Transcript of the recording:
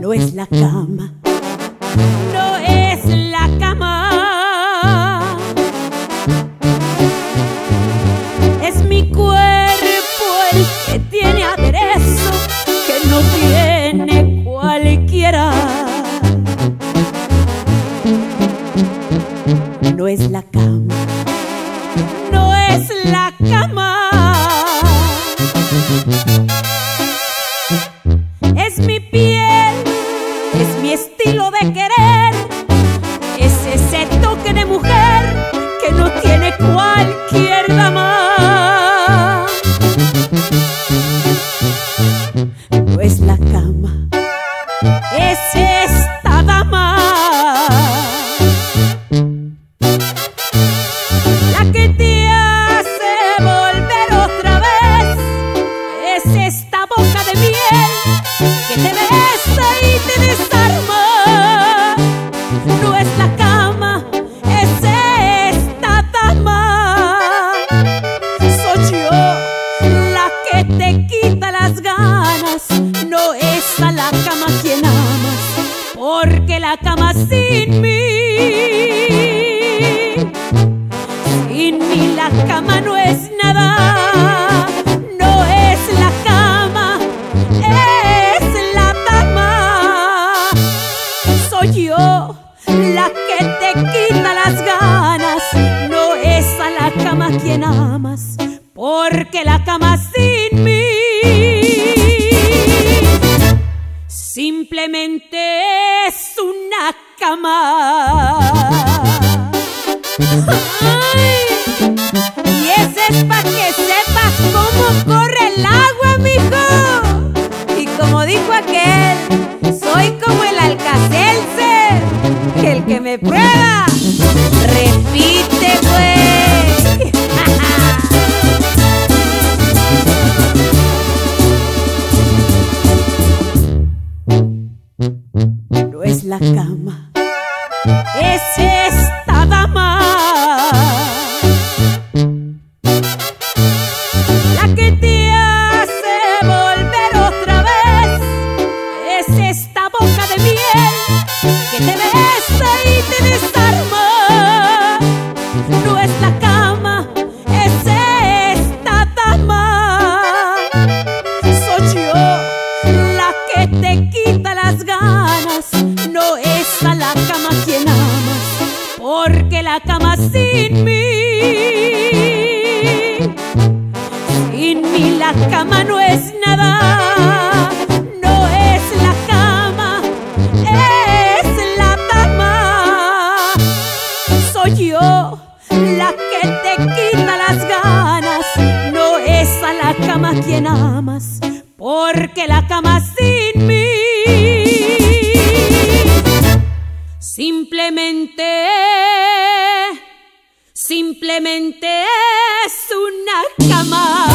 No es la cama, Es la cama, la cama sin mí. Sin mí la cama no es nada, no es la cama, es la dama. Soy yo la que te quita las ganas, no es a la cama quien amas, porque la cama sin cama. Ay, y ese es pa' que sepas cómo corre el agua, mijo. Y como dijo aquel, soy como el alcacelser, que el que me prueba, es esta la cama sin mí. Sin mí la cama no es nada, no es la cama, es la dama. Soy yo la que te quita las ganas, no es a la cama quien amas, porque la cama sin mí simplemente, simplemente es una cama.